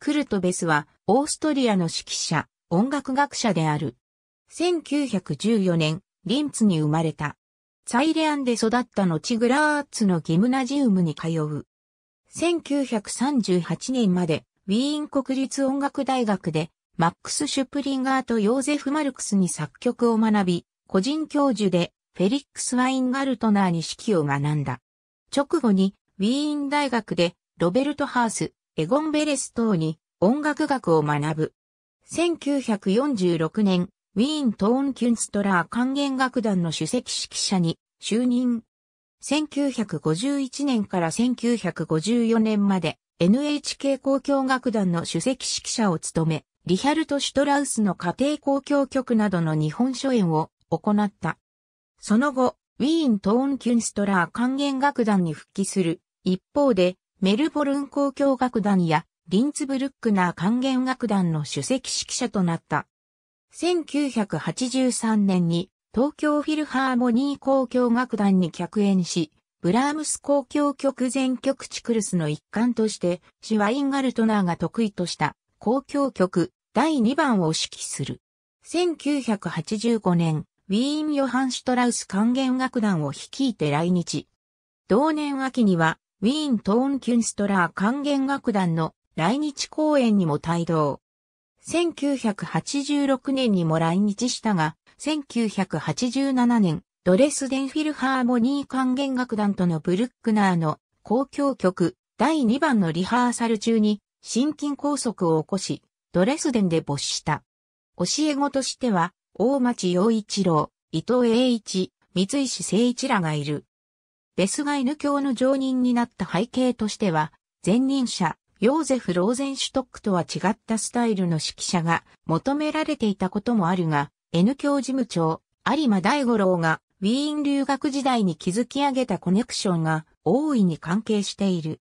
クルト・ベスはオーストリアの指揮者、音楽学者である。1914年、リンツに生まれた。サイレアンで育った後グラーツのギムナジウムに通う。1938年までウィーン国立音楽大学でマックス・シュプリンガーとヨーゼフ・マルクスに作曲を学び、個人教授でフェリックス・ワインガルトナーに指揮を学んだ。直後にウィーン大学でロベルト・ハース、エゴン・ベレス等に音楽学を学ぶ。1946年、ウィーントーン・キュンストラー管弦楽団の首席指揮者に就任。1951年から1954年まで NHK 交響楽団の首席指揮者を務め、リヒャルト・シュトラウスの家庭交響曲などの日本初演を行った。その後、ウィーントーン・キュンストラー管弦楽団に復帰する。一方で、メルボルン交響楽団やリンツブルックナー管弦楽団の首席指揮者となった。1983年に東京フィルハーモニー交響楽団に客演し、ブラームス交響曲全曲チクルスの一環として、シュワインガルトナーが得意とした交響曲第2番を指揮する。1985年、ウィーン・ヨハン・シュトラウス管弦楽団を率いて来日。同年秋には、ウィーン・トーン・キュンストラー管弦楽団の来日公演にも帯同。1986年にも来日したが、1987年、ドレスデンフィルハーモニー管弦楽団とのブルックナーの交響曲第2番のリハーサル中に心筋梗塞を起こし、ドレスデンで没した。教え子としては、大町洋一郎、伊藤栄一、三石誠一らがいる。ベスが N 教の常任になった背景としては、前任者、ヨーゼフ・ローゼンシュトックとは違ったスタイルの指揮者が求められていたこともあるが、N 教事務長、有馬大五郎がウィーン留学時代に築き上げたコネクションが大いに関係している。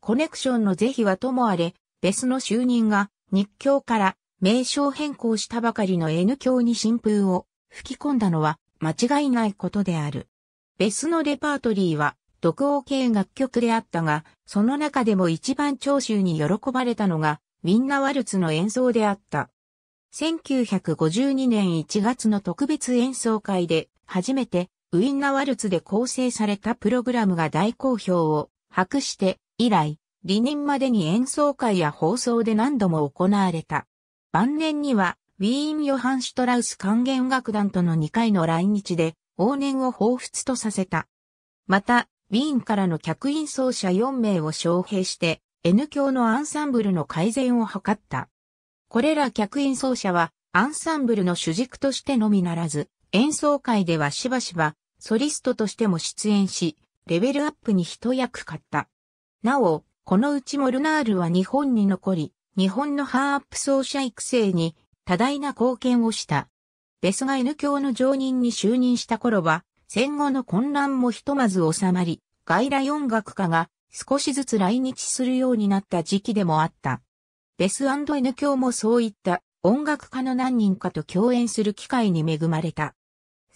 コネクションの是非はともあれ、ベスの就任が日教から名称変更したばかりの N 教に新風を吹き込んだのは間違いないことである。ベスのレパートリーは独王系楽曲であったが、その中でも一番聴衆に喜ばれたのがウィンナワルツの演奏であった。1952年1月の特別演奏会で初めてウィンナワルツで構成されたプログラムが大好評を博して以来、理念までに演奏会や放送で何度も行われた。晩年にはウィーン・ヨハン・シュトラウス管弦楽団との2回の来日で往年を彷彿とさせた。また、ウィーンからの客員奏者4名を招聘して N 教のアンサンブルの改善を図った。これら客員奏者はアンサンブルの主軸としてのみならず、演奏会ではしばしばソリストとしても出演し、レベルアップに一役買った。なお、このうちモルナールは日本に残り、日本のハーアップ奏者育成に多大な貢献をした。ベスが N 教の常任に就任した頃は、戦後の混乱もひとまず収まり、外来音楽家が少しずつ来日するようになった時期でもあった。ベス &N 教もそういった音楽家の何人かと共演する機会に恵まれた。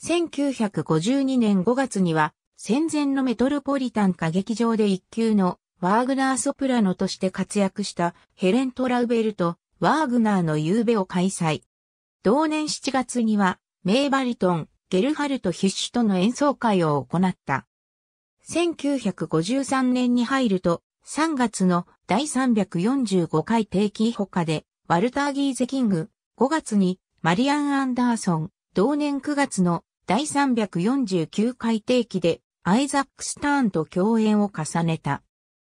1952年5月には戦前のメトロポリタン歌劇場で一級のワーグナーソプラノとして活躍したヘレン・トラウベルとワーグナーの夕べを開催。同年7月には名バリトン、ゲルハルト・ヒッシュとの演奏会を行った。1953年に入ると3月の第345回定期他で、ワルター・ギーゼ・キング、5月にマリアン・アンダーソン、同年9月の第349回定期でアイザック・スターンと共演を重ねた。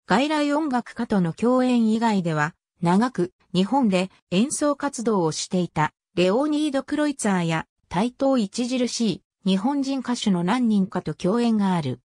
外来音楽家との共演以外では、長く日本で演奏活動をしていたレオニード・クロイツァーや対等著しい日本人歌手の何人かと共演がある。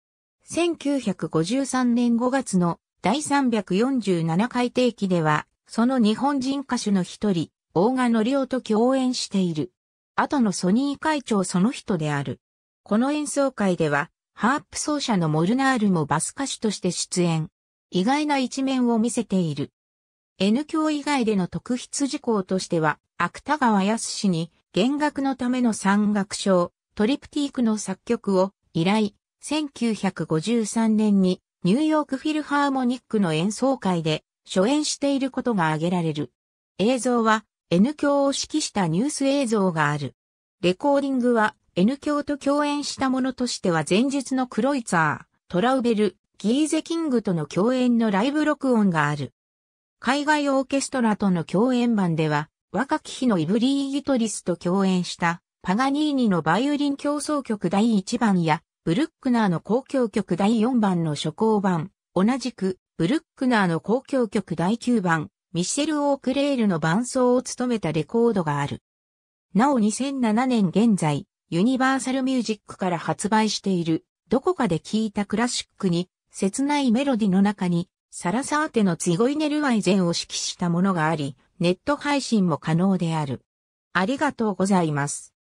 1953年5月の第347回定期では、その日本人歌手の一人、大賀のりと共演している。後のソニー会長その人である。この演奏会では、ハープ奏者のモルナールもバス歌手として出演。意外な一面を見せている。N 教以外での特筆事項としては、芥川康に弦楽のための山岳賞、トリプティークの作曲を依頼、1953年にニューヨークフィルハーモニックの演奏会で初演していることが挙げられる。映像は N 響を指揮したニュース映像がある。レコーディングは N 響と共演したものとしては前日のクロイツァー、トラウベル、ギーゼキングとの共演のライブ録音がある。海外オーケストラとの共演版では、若き日のイブリー・ギトリスと共演したパガニーニのバイオリン競争曲第1番やブルックナーの交響曲第4番の初行版、同じくブルックナーの交響曲第9番、ミシェル・オークレールの伴奏を務めたレコードがある。なお2007年現在、ユニバーサルミュージックから発売している、どこかで聴いたクラシックに、切ないメロディの中に、サラサーテのツィゴイネルワイゼンを指揮したものがあり、ネット配信も可能である。ありがとうございます。